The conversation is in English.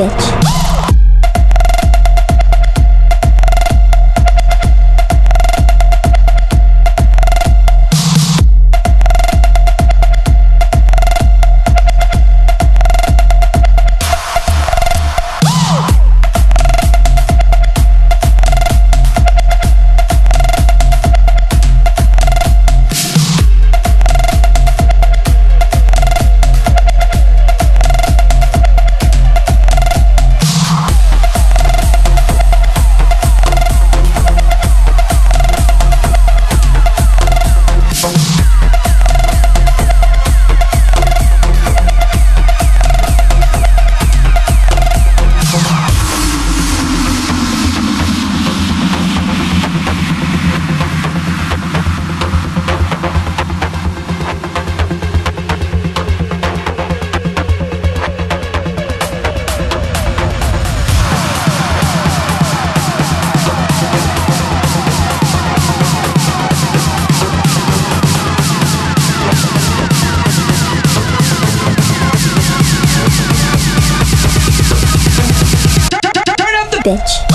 bitch. Bitch.